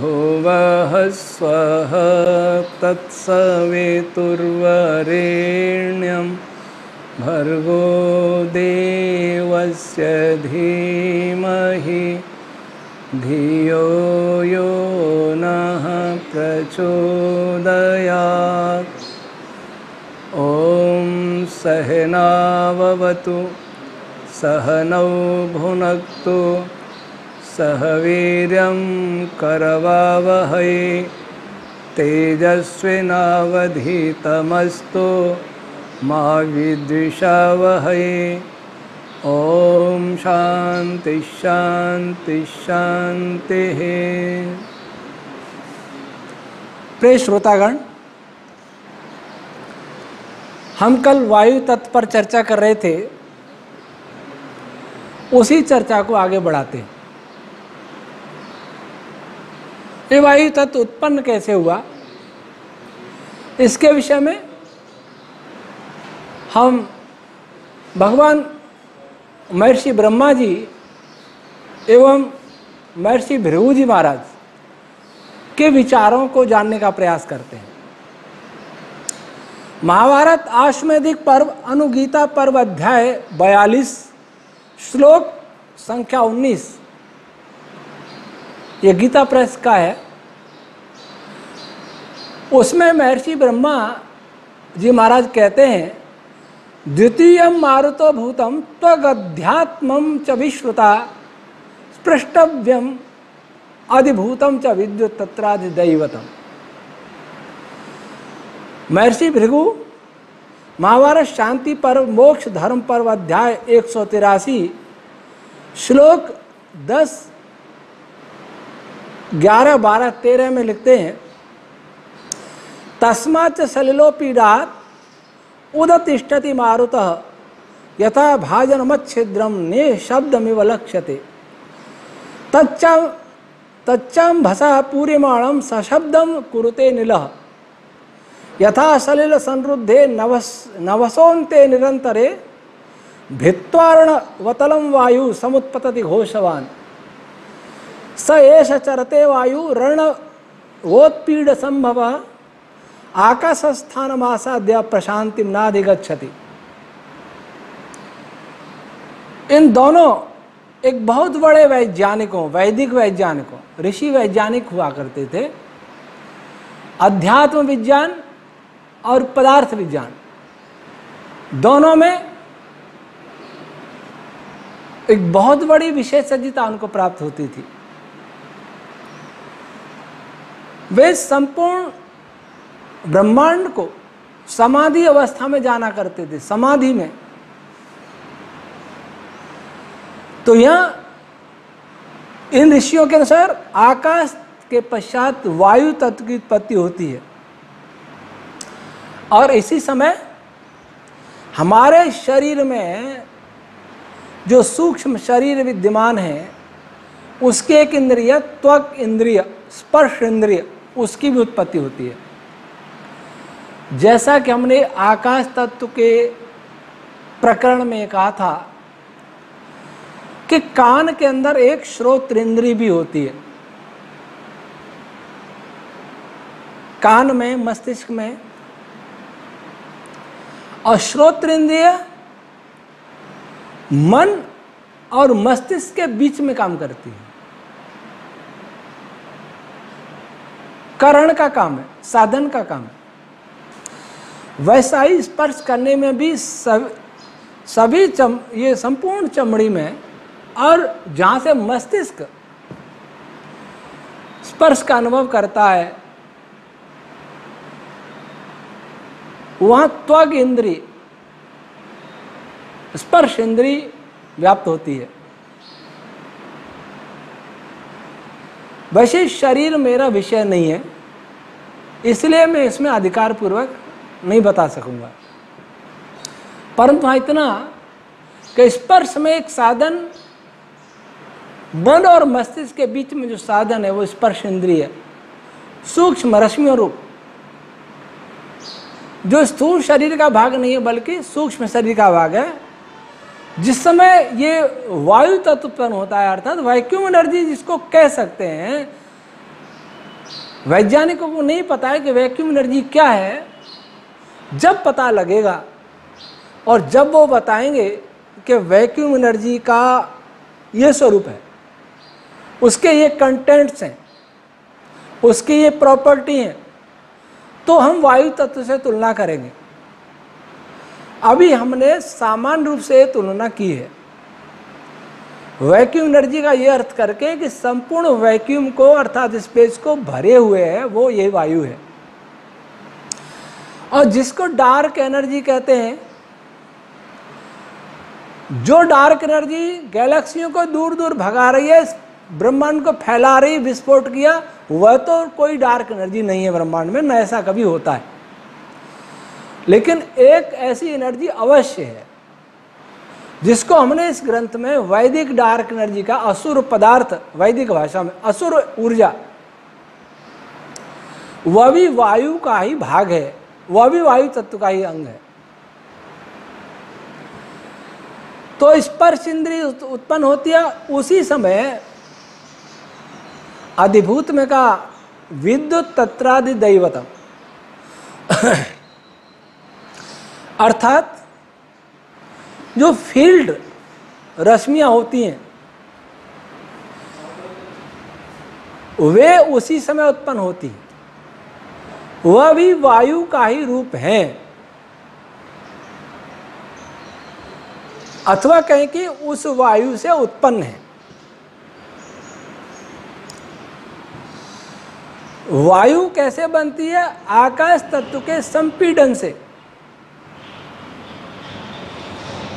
भूर्भुवः स्वः तत्सवितुर्वरेण्यं भर्गो देवस्य धीमहि धियो यो नः प्रचोदयात्। ॐ सहनाववतु सहनौ भुनक्तु सह वीर्यं करवावहै। तेजस्विनावधीतमस्तु मा विद्विषावहै। ॐ शान्ति शान्ति शान्तिः। प्रिय श्रोतागण, हम कल वायु तत्व पर चर्चा कर रहे थे, उसी चर्चा को आगे बढ़ाते हैं। ये वायु तत्व उत्पन्न कैसे हुआ? इसके विषय में हम भगवान महर्षि ब्रह्मा जी एवं महर्षि भृगु जी महाराज के विचारों को जानने का प्रयास करते हैं। महाभारत आश्वेधिक पर्व, अनुगीता पर्व अध्याय बयालीस, श्लोक संख्या 19 ये गीता प्रेस का है। उसमें महर्षि ब्रह्मा जी महाराज कहते हैं, द्वितीय मारुतो भूतम त्वगध्यात्म च विश्रुता, स्पृष्टव्यम अधिभूतम च विद्युत तत्राधिदैवतम। महर्षि भृगु, महाभारत शांति पर्व, मोक्ष धर्म पर्व अध्याय एक सौ तिरासी, श्लोक दस ग्यारह, बारह, तेरह में लिखते हैं तस्माच सलिलोपीडात उदतिष्ठति मारुत, यथा भाजनमच्छिद्रम ने शब्दमिव लक्ष्यते। तच्चा तच्चाम भसा पूर्यमाणम सशब्दम कुरुते नीलः। यथा सलिल संरुद्धे नवस नवसोन्ते निरंतरे भित्वार्ण वतलम वायु समुत्पतति घोषवान। स एष चरते वायु रण वोत्पीड संभव। आकाशस्थान आसाद्य प्रशांति नाधिगछति इन दोनों एक बहुत बड़े वैज्ञानिकों, वैदिक वैज्ञानिकों, ऋषि वैज्ञानिक हुआ करते थे। अध्यात्म विज्ञान और पदार्थ विज्ञान। दोनों में एक बहुत बड़ी विशेषज्ञता उनको प्राप्त होती थी। वे संपूर्ण ब्रह्मांड को समाधि अवस्था में जाना करते थे, समाधि में। तो यह इन ऋषियों के अनुसार आकाश के पश्चात वायु तत्व की उत्पत्ति होती है। और इसी समय हमारे शरीर में जो सूक्ष्म शरीर विद्यमान है, उसके एक इंद्रिय, त्वक इंद्रिय, स्पर्श इंद्रिय उसकी भी उत्पत्ति होती है। जैसा कि हमने आकाश तत्व के प्रकरण में कहा था कि कान के अंदर एक श्रोत इंद्री भी होती है। कान में, मस्तिष्क में और श्रोत इंद्रिय मन और मस्तिष्क के बीच में काम करती है। करण का काम है, साधन का काम है। वैसा ही स्पर्श करने में भी सब, सभी चम, ये संपूर्ण चमड़ी में और जहाँ से मस्तिष्क स्पर्श का अनुभव करता है, वहाँ त्वग इंद्री, स्पर्श इंद्री व्याप्त होती है। वैसे शरीर मेरा विषय नहीं है, इसलिए मैं इसमें अधिकार पूर्वक नहीं बता सकूँगा। परंतु हाँ इतना कि स्पर्श में एक साधन, मन और मस्तिष्क के बीच में जो साधन है, वो स्पर्श इंद्रिय सूक्ष्म रश्मियों रूप। जो स्थूल शरीर का भाग नहीं है, बल्कि सूक्ष्म शरीर का भाग है। जिस समय ये वायु तत्व उत्पन्न होता है अर्थात वैक्यूम एनर्जी जिसको कह सकते हैं, वैज्ञानिकों को नहीं पता है कि वैक्यूम एनर्जी क्या है। जब पता लगेगा और जब वो बताएँगे कि वैक्यूम एनर्जी का ये स्वरूप है, उसके ये कंटेंट्स हैं, उसकी ये प्रॉपर्टी हैं तो हम वायु तत्व से तुलना करेंगे। अभी हमने सामान्य रूप से तुलना की है। वैक्यूम एनर्जी का ये अर्थ करके कि संपूर्ण वैक्यूम को अर्थात स्पेस को भरे हुए है, वो ये वायु है। और जिसको डार्क एनर्जी कहते हैं, जो डार्क एनर्जी गैलेक्सियों को दूर दूर भगा रही है, ब्रह्मांड को फैला रही, विस्फोट किया, वह तो कोई डार्क एनर्जी नहीं है ब्रह्मांड में, न ऐसा कभी होता है। लेकिन एक ऐसी एनर्जी अवश्य है, जिसको हमने इस ग्रंथ में वैदिक डार्क एनर्जी का असुर पदार्थ, वैदिक भाषा में असुर ऊर्जा, वह भी वायु का ही भाग है, वह भी वायु तत्व का ही अंग है। तो स्पर्श इंद्रिय उत्पन्न होती है, उसी समय अधिभूत में का विद्युत तत्रादि दैवतम। अर्थात जो फ़ील्ड रश्मियाँ होती हैं, वे उसी समय उत्पन्न होती वह भी वायु का ही रूप है। अथवा कहें कि उस वायु से उत्पन्न है। वायु कैसे बनती है? आकाश तत्व के संपीडन से।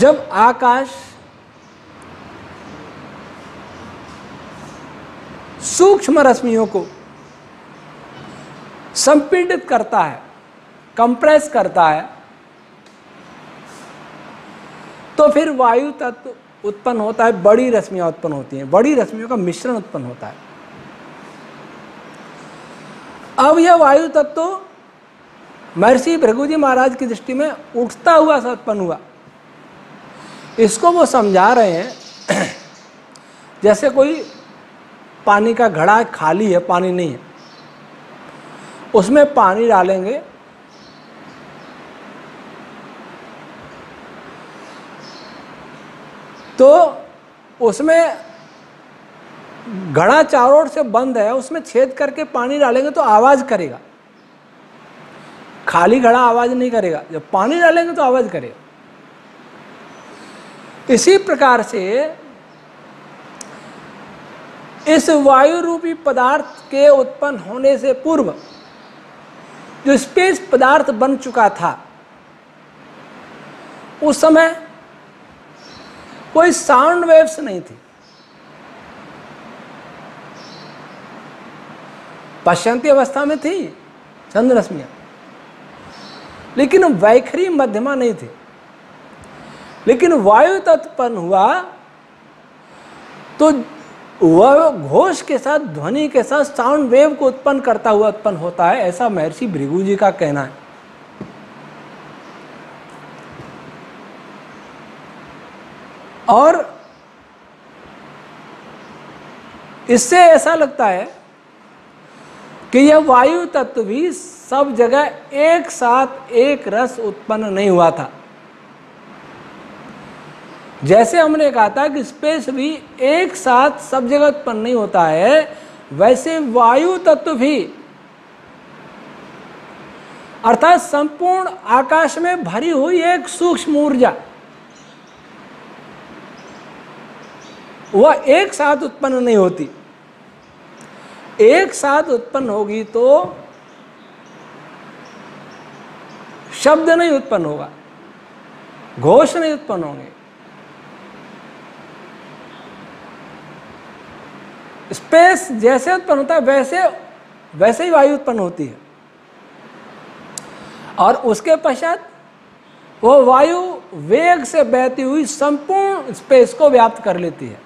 जब आकाश सूक्ष्म रश्मियों को संपीडित करता है कंप्रेस करता है तो फिर वायु तत्व उत्पन्न होता है, बड़ी रश्मियाँ उत्पन्न होती हैं। बड़ी रश्मियों का मिश्रण उत्पन्न होता है। अब यह वायु तत्व महर्षि भृगु जी महाराज की दृष्टि में उठता हुआ सा उत्पन्न हुआ। इसको वो समझा रहे हैं, जैसे कोई पानी का घड़ा खाली है, पानी नहीं है, उसमें पानी डालेंगे तो उसमें घड़ा चारों ओर से बंद है, उसमें छेद करके पानी डालेंगे तो आवाज़ करेगा। खाली घड़ा आवाज़ नहीं करेगा, जब पानी डालेंगे तो आवाज़ करेगा। इसी प्रकार से इस वायु रूपी पदार्थ के उत्पन्न होने से पूर्व जो स्पेस पदार्थ बन चुका था, उस समय कोई साउंड वेव्स नहीं थी। पश्चंती अवस्था में थी चंद्र रश्मियाँ लेकिन वैखरी मध्यमा नहीं थी। लेकिन वायु तत्पन्न हुआ तो वह घोष के साथ, ध्वनि के साथ, साउंड वेव को उत्पन्न करता हुआ उत्पन्न होता है, ऐसा महर्षि भृगु जी का कहना है। और इससे ऐसा लगता है कि यह वायु तत्व भी सब जगह एक साथ एक रस उत्पन्न नहीं हुआ था। जैसे हमने कहा था कि स्पेस भी एक साथ सब जगह उत्पन्न नहीं होता है, वैसे वायु तत्व भी। अर्थात संपूर्ण आकाश में भरी हुई एक सूक्ष्म ऊर्जा, वह एक साथ उत्पन्न नहीं होती। एक साथ उत्पन्न होगी तो शब्द नहीं उत्पन्न होगा, घोष नहीं उत्पन्न होंगे। स्पेस जैसे उत्पन्न होता है, वैसे वैसे ही वायु उत्पन्न होती है। और उसके पश्चात वो वायु वेग से बहती हुई संपूर्ण स्पेस को व्याप्त कर लेती है।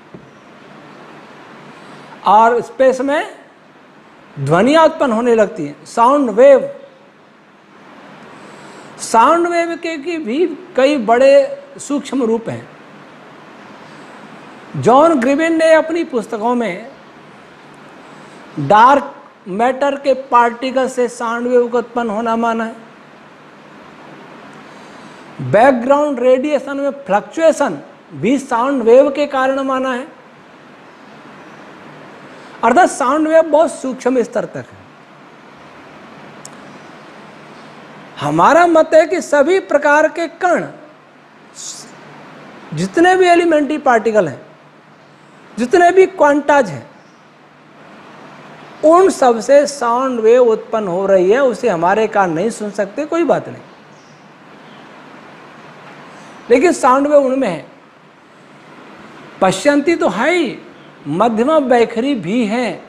और स्पेस में ध्वनिया उत्पन्न होने लगती हैं, साउंड वेव। साउंड वेव के की भी कई बड़े सूक्ष्म रूप हैं। जॉन ग्रिविन ने अपनी पुस्तकों में डार्क मैटर के पार्टिकल से साउंड वेव का उत्पन्न होना माना है। बैकग्राउंड रेडिएशन में फ्लक्चुएशन भी साउंड वेव के कारण माना है। अर्थात साउंड वेव बहुत सूक्ष्म स्तर तक है। हमारा मत है कि सभी प्रकार के कण, जितने भी एलिमेंट्री पार्टिकल हैं, जितने भी क्वांटाज हैं उन सबसे साउंड वेव उत्पन्न हो रही है, उसे हमारे कान नहीं सुन सकते, कोई बात नहीं। लेकिन साउंड वेव उनमें है। पश्यंती तो है ही, मध्यमा बैखरी भी है।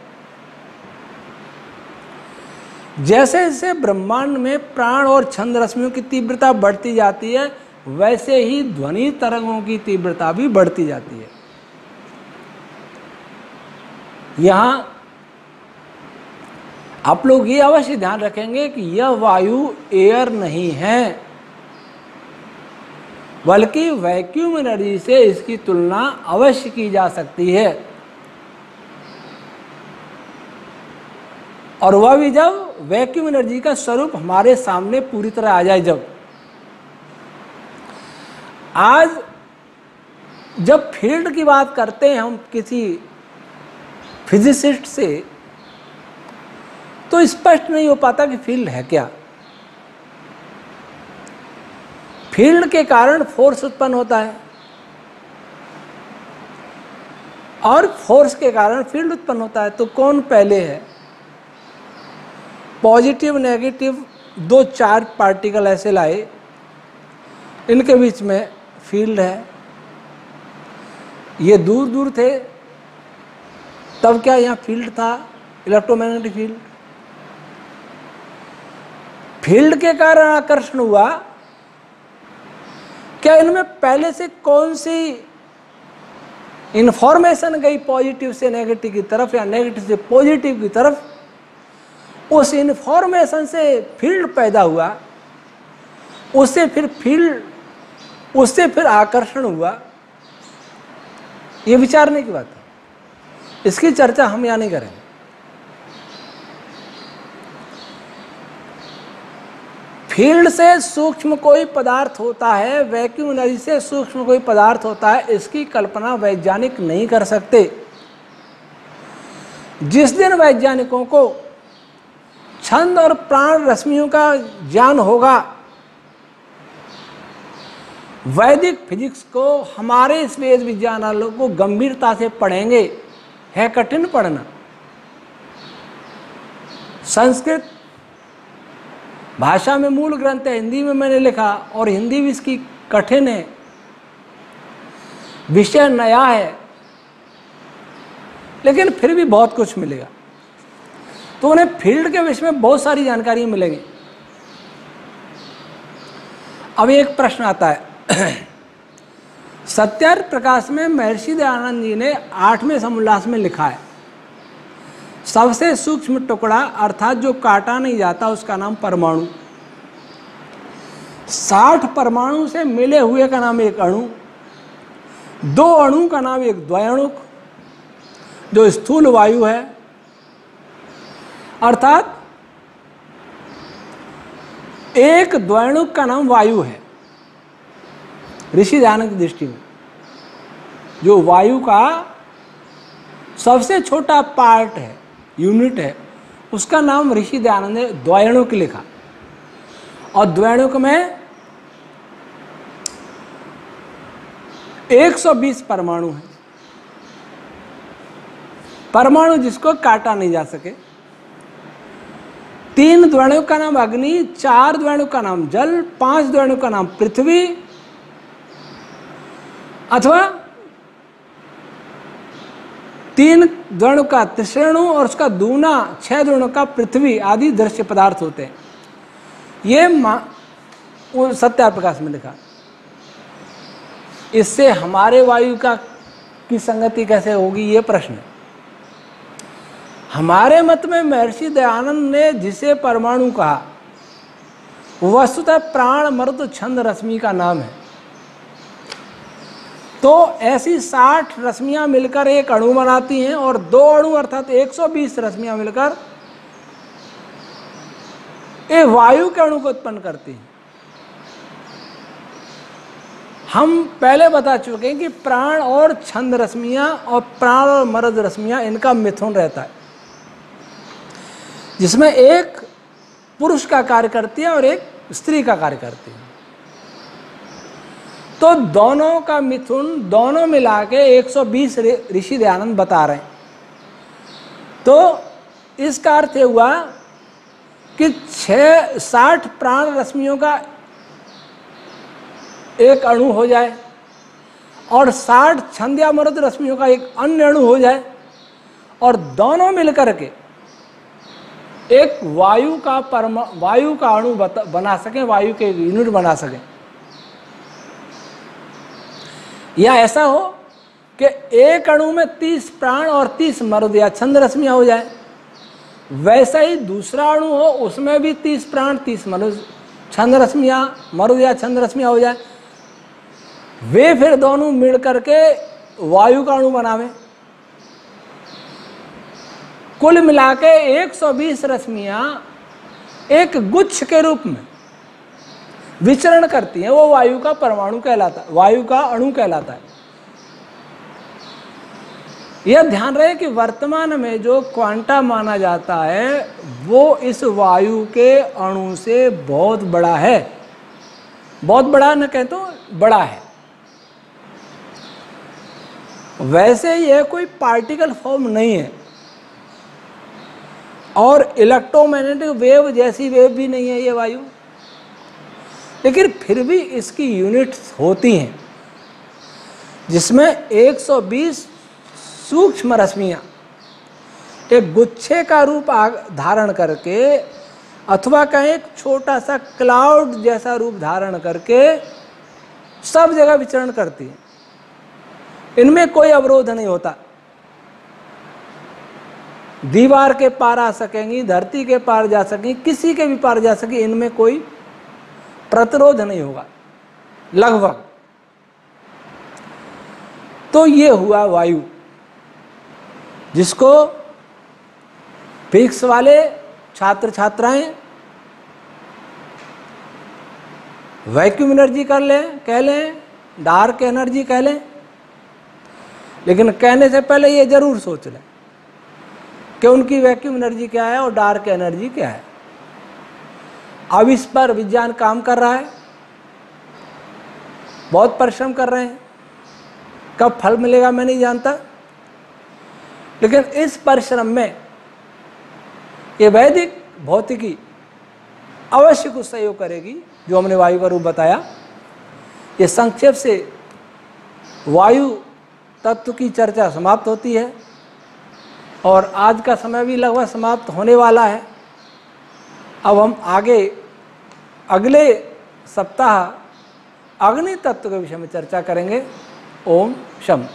जैसे जैसे ब्रह्मांड में प्राण और छंद रश्मियों की तीव्रता बढ़ती जाती है, वैसे ही ध्वनि तरंगों की तीव्रता भी बढ़ती जाती है। यहाँ आप लोग ये अवश्य ध्यान रखेंगे कि यह वायु एयर नहीं है, बल्कि वैक्यूम एनर्जी से इसकी तुलना अवश्य की जा सकती है। और वह भी जब वैक्यूम एनर्जी का स्वरूप हमारे सामने पूरी तरह आ जाए जब, आज जब फ़ील्ड की बात करते हैं हम किसी फिजिसिस्ट से तो स्पष्ट नहीं हो पाता कि फ़ील्ड है क्या। फ़ील्ड के कारण फोर्स उत्पन्न होता है और फोर्स के कारण फ़ील्ड उत्पन्न होता है। तो कौन पहले है? पॉजिटिव, नेगेटिव दो चार पार्टिकल ऐसे लाए, इनके बीच में फ़ील्ड है। ये दूर दूर थे, तब क्या यहाँ फ़ील्ड था? Electromagnetic field. फ़ील्ड के कारण आकर्षण हुआ। क्या इनमें पहले से कौन सी इंफॉर्मेशन गई पॉजिटिव से नेगेटिव की तरफ़ या नेगेटिव से पॉजिटिव की तरफ़? उस इंफॉर्मेशन से फ़ील्ड पैदा हुआ। उससे फिर फ़ील्ड, उससे फिर आकर्षण हुआ। ये विचारने की बात है। इसकी चर्चा हम यहाँ नहीं करेंगे। फ़ील्ड से सूक्ष्म कोई पदार्थ होता है, वैक्यूम एनर्जी से सूक्ष्म कोई पदार्थ होता है, इसकी कल्पना वैज्ञानिक नहीं कर सकते। जिस दिन वैज्ञानिकों को छंद और प्राण रश्मियों का ज्ञान होगा, वैदिक फिजिक्स को हमारे विज्ञान वालों को गंभीरता से पढ़ेंगे, है कठिन पढ़ना। संस्कृत भाषा में मूल ग्रंथ है, हिंदी में मैंने लिखा और हिंदी भी इसकी कठिन है। विषय नया है, लेकिन फिर भी बहुत कुछ मिलेगा। तो उन्हें फ़ील्ड के विषय में बहुत सारी जानकारी मिलेगी। अब एक प्रश्न आता है। सत्यार प्रकाश में महर्षि दयानंद जी ने आठवें समोल्लास में लिखा है। सबसे सूक्ष्म टुकड़ा अर्थात जो काटा नहीं जाता, उसका नाम परमाणु। साठ परमाणु से मिले हुए का नाम एक अणु, दो अणु का नाम एक द्वयणुक, जो स्थूल वायु है। अर्थात एक द्वयणुक का नाम वायु है। ऋषि ध्यान की दृष्टि में, जो वायु का सबसे छोटा पार्ट है। यूनिट है। उसका नाम ऋषि दयानंद ने द्वयणुक लिखा। और द्वैणुक में 120 परमाणु हैं। परमाणु जिसको काटा नहीं जा सके। तीन द्वैणु का नाम अग्नि, चार द्वैणु का नाम जल, पाँच द्वैणु का नाम पृथ्वी, अथवा तीन द्वणु का त्रिश्रेणु और उसका दूना, छह द्वणु का पृथ्वी आदि दृश्य पदार्थ होते हैं। ये वो सत्या प्रकाश में लिखा। इससे हमारे वायु का, की संगति कैसे होगी, ये प्रश्न। हमारे मत में महर्षि दयानंद ने जिसे परमाणु कहा, वस्तुतः प्राण मर्द छंद रश्मि का नाम है। तो ऐसी 60 रश्मियाँ मिलकर एक अणु बनाती हैं और दो अणु अर्थात 120 रश्मियाँ मिलकर ये वायु के अणु को उत्पन्न करती हैं। हम पहले बता चुके हैं कि प्राण और छंद रश्मियाँ और प्राण और मरद रश्मियाँ, इनका मिथुन रहता है। जिसमें एक पुरुष का कार्य करती है और एक स्त्री का कार्य करती है। तो दोनों का मिथुन दोनों मिला के 120 ऋषि दयानंद बता रहे हैं। तो इसका अर्थ हुआ कि छः साठ प्राण रश्मियों का एक अणु हो जाए और साठ छंद्या मृत रश्मियों का एक अन्य अणु हो जाए और दोनों मिलकर के एक वायु का परमा, वायु का अणु बना सकें, वायु के यूनिट बना सकें। या ऐसा हो कि एक अणु में तीस प्राण और तीस मर्द या छंद रश्मियाँ हो जाए। वैसा ही दूसरा अणु हो, उसमें भी तीस प्राण, तीस मनुष्य छंद रश्मियाँ मरुद या छंद रश्मियाँ हो जाए। वे फिर दोनों मिल करके वायु का अणु बनावे। कुल मिला के 120 रश्मियाँ एक गुच्छ के रूप में विचरण करती हैं, वो वायु का परमाणु कहलाता है वायु का अणु कहलाता है। यह ध्यान रहे कि वर्तमान में जो क्वांटा माना जाता है, वो इस वायु के अणु से बहुत बड़ा है। बहुत बड़ा न कह तो बड़ा है। वैसे यह कोई पार्टिकल फॉर्म नहीं है। और इलेक्ट्रोमैग्नेटिक वेव जैसी वेव भी नहीं है ये वायु। लेकिन फिर भी इसकी यूनिट्स होती हैं, जिसमें 120 सूक्ष्म रश्मियाँ, एक गुच्छे का रूप धारण करके, अथवा कहें एक छोटा सा क्लाउड जैसा रूप धारण करके सब जगह विचरण करती है। इनमें कोई अवरोध नहीं होता। दीवार के पार आ सकेंगी, धरती के पार जा सकेंगी, किसी के भी पार जा सके इनमें कोई प्रतिरोध नहीं होगा। लगभग। तो ये हुआ वायु, जिसको फिक्स वाले छात्र छात्राएँ वैक्यूम एनर्जी कर लें, कह लें डार्क एनर्जी कह लें, लेकिन कहने से पहले ये ज़रूर सोच लें कि उनकी वैक्यूम एनर्जी क्या है और डार्क एनर्जी क्या है। अब इस पर विज्ञान काम कर रहा है। बहुत परिश्रम कर रहे हैं। कब फल मिलेगा मैं नहीं जानता। लेकिन इस परिश्रम में ये वैदिक भौतिकी अवश्य कुछ सहयोग करेगी, जो हमने वायु का रूप बताया। ये संक्षेप से वायु तत्व की चर्चा समाप्त होती है और आज का समय भी लगभग समाप्त होने वाला है। अब हम आगे अगले सप्ताह अग्नि तत्व के विषय में चर्चा करेंगे। ओम शम